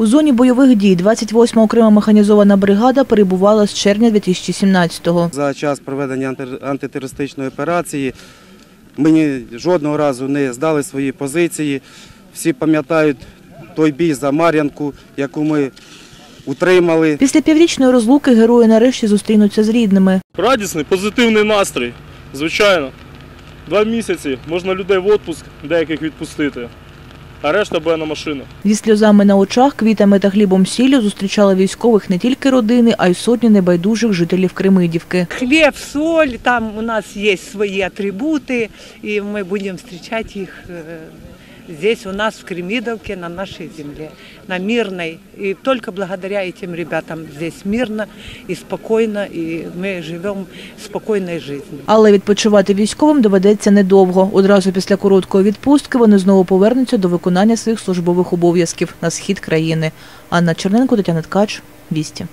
У зоні бойових дій 28-ма окрема механізована бригада перебувала з червня 2017-го. За час проведення антитерористичної операції ми жодного разу не здали свої позиції. Всі пам'ятають той бій за Мар'янку, яку ми утримали. Після піврічної розлуки герої нарешті зустрінуться з рідними. Радісний, позитивний настрій, звичайно. Два місяці можна людей в відпуск деяких відпустити, а решта буде на машину. Зі сльозами на очах, квітами та хлібом сіллю зустрічали військових не тільки родини, а й сотні небайдужих жителів Кремидівки. Хлеб, соль, там у нас есть свои атрибуты, и мы будем встречать их э, здесь у нас в Кремидовке, на нашей земле, на мирной. И только благодаря этим ребятам здесь мирно и спокойно, и мы живем спокойной жизнью. Але відпочивати військовим доведеться недовго. Одразу після короткої відпустки вони знову повернуться до виконання своїх службових обов'язків на схід країни. Анна Черненко, Тетяна Ткач, Вісті.